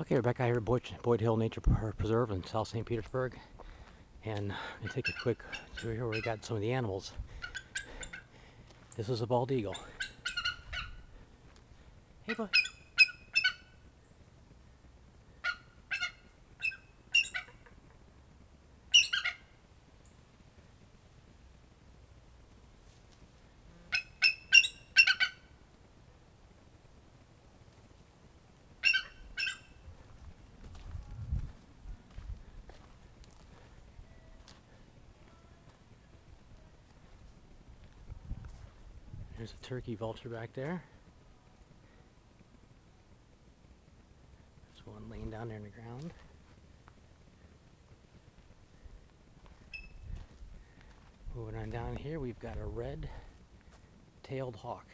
Okay, we're back out here at Boyd, Boyd Hill Nature Preserve in South St. Petersburg. And I'm take a quick tour here where we got some of the animals. This is a bald eagle. Hey, bud. There's a turkey vulture back there. There's one laying down there in the ground. Moving on down here, we've got a red-tailed hawk.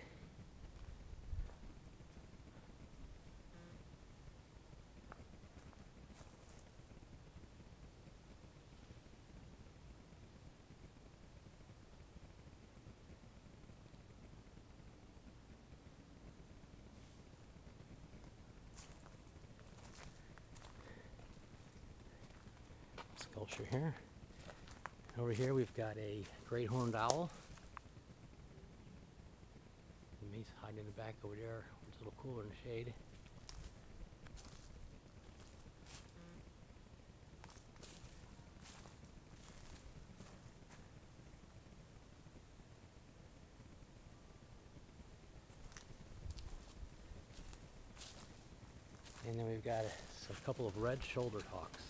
Sculpture here. Over here we've got a great horned owl. He's hiding in the back over there. It's a little cooler in the shade. And then we've got a, a couple of red-shouldered hawks.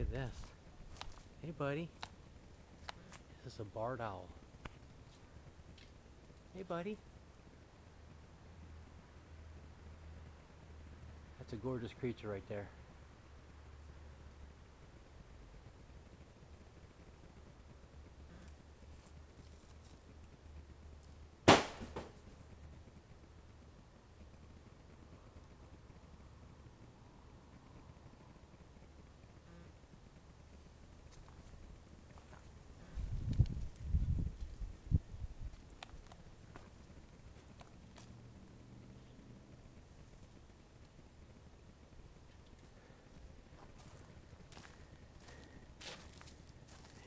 At this. Hey, buddy. This is a barred owl. Hey, buddy. That's a gorgeous creature right there.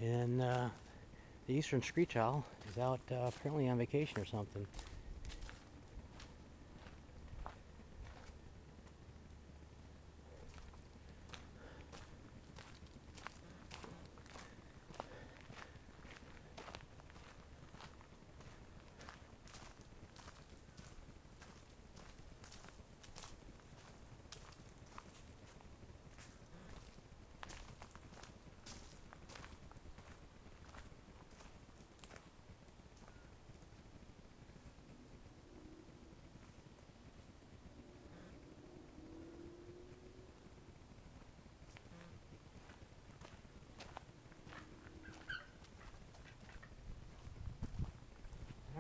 And uh, the eastern screech owl is out uh, apparently on vacation or something.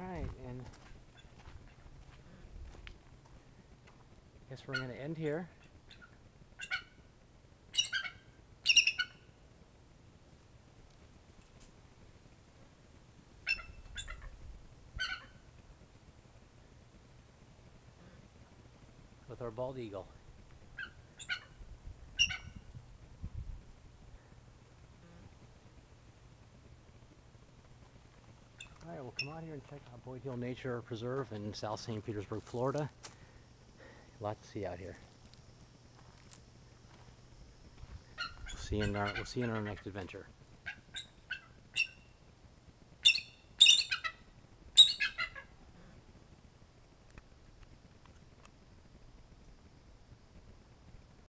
Alright, and I guess we're going to end here. with our bald eagle. Alright, we'll come out here and check out Boyd Hill Nature Preserve in South St. Petersburg, Florida. A lot to see out here. We'll see you in our, we'll see you in our next adventure.